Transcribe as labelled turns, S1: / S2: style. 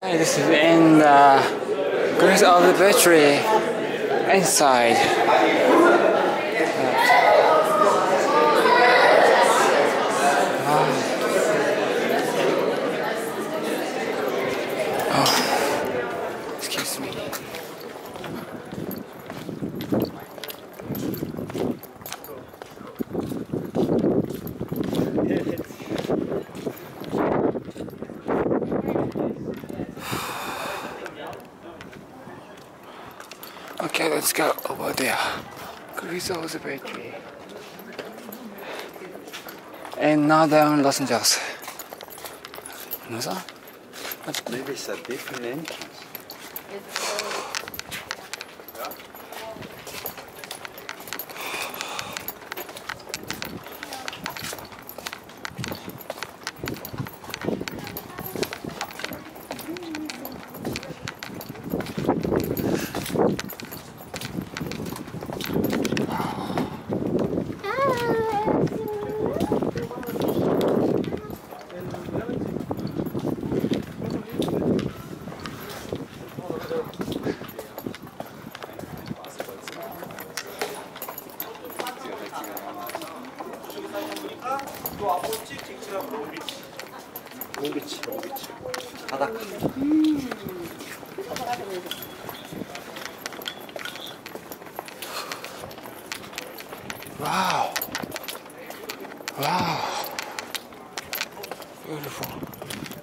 S1: This is in uh, Greece Observatory inside. Oh, excuse me. Okay, let's go oh, over there. Greece Observatory. And northern Los Angeles. 뭐죠?
S2: Maybe it's a different entrance. 바닷가 또 아버지 직진하고. 로비치. 로비치. 로비치 바닷가
S1: 음. 와우. 와우. Beautiful.